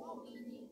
Oh, you need.